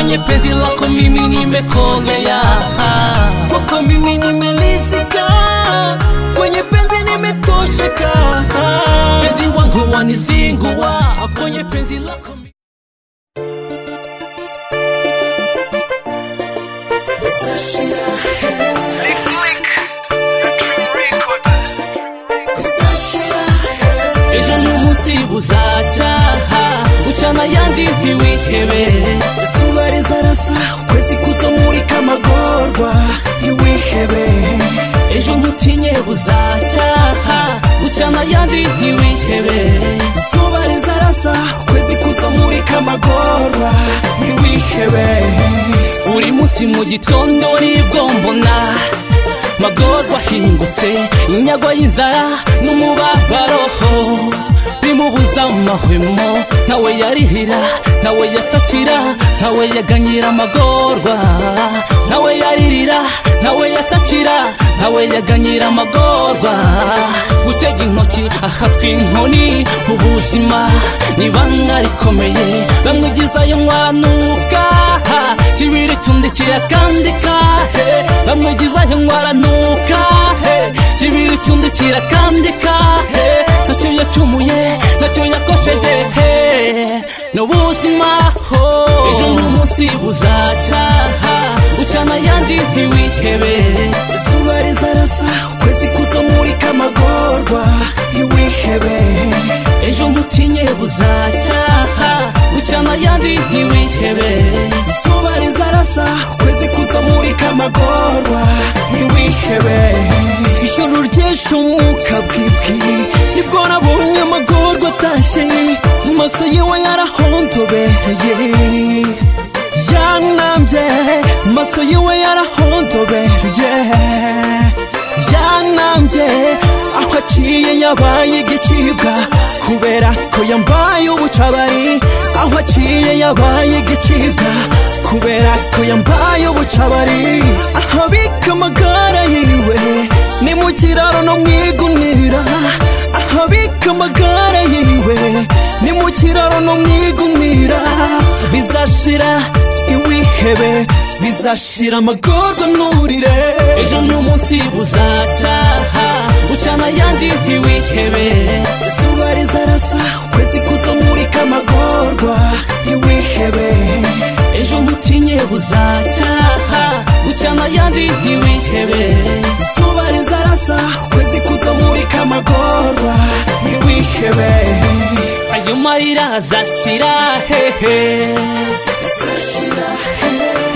kwenye penzi lako mimi nimekolea kwako mimi nimelizika kwenye penzi nimetosheka penzi wangu wanizingua kwenye penzi lako mi- ejo n'umunsi ucana ayandi ntiwihebe izuba rizarasa ukwezi kuzamurika amagorwa ntiwihebe ejo ntutinye buzacyaha ucana ayandi ntiwihebe izuba rizarasa ukwezi kuzamurika amagorwa ntiwihebe buri munsi mu gitondo ni bwo mbona magorwa ahingutse inyagwa y'inzara n'umubabaro bimubuza amahwemo ntawe yarihira ntawe yatakira ntawe yaganyira amagorwa. Ntawe yaririra ntawe yatakira ntawe yaganyira amagorwa. Gutega intoki ahatwa inkoni ubuzima ni banga rikomeye bamwigizayo mwaranuka kibiri cyundikiye akandi kahe bamwigizayo mwaranuka kibiri cyundikira akandi kahe ntacyo yacumuye. Ntacyo yakosheje. N'ubuzima ho. Ejo n'umunsi buzacyaha ucana ayandi ntiwihebe. Izuba rizarasa ukwezi kuzamurika amagorwa. Ntiwihebe. Ejo ntutinye buzacyaha ucana ayandi ntiwihebe. Izuba rizarasa ukwezi kuzamurika amagorwa. Ntiwihebe. Ijoro ry'eshumuka bwibwi mu maso yiwe yarahondobereye yanambye mu maso yiwe yarahondobereye yanambye aho aciye yabaye igicibwa kubera ko yambaye ubucabari aho aciye yabaye igicibwa kubera ko yambaye ubucabari ahabika amagara yiwe ni mu kiraro no mu no mu igunira bizashira iwihebe bizashira amagorwa nurire. Ejo n'umunsi buzacyaha ucana ayandi ntiwihebe izuba rizarasa ukwezi kuzamurika amagorwa ntiwihebe ejo ntutinye buzacyaha ucana ayandi ntiwihebe izuba rizarasa azashira hehe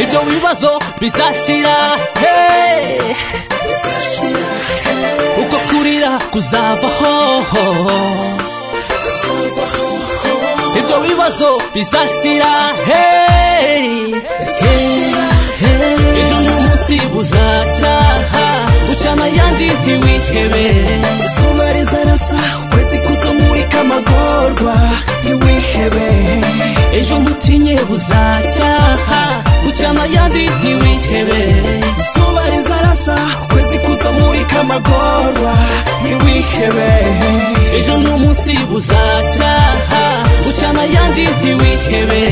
ibyo bibazo bizashira he bizashira uko kurira kuzavaho ibyo bibazo bizashira he bizashira ejo n'umunsi buzacyaha ucana ayandi ntiwihebe izuba rizarasa ukwezi kuzamurika amagorwa ejo ntutinye buzacyaha ucana ayandi ntiwihebe izuba rizarasa ukwezi kuzamurika amagorwa ntiwihebe. Ejo n'umunsi buzacyaha ucana ayandi ntiwihebe.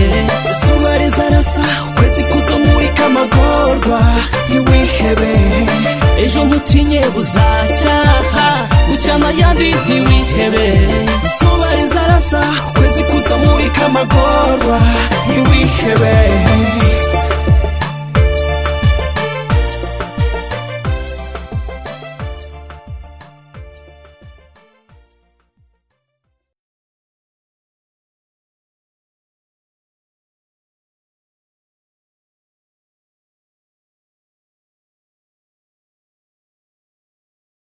Izuba rizarasa ukwezi kuzamurika amagorwa ntiwihebe. Ejo ntutinye buzacyaha ucana ayandi ntiwihebe izuba rizarasa ukwezi kuzamurika amagorwa ntiwihebe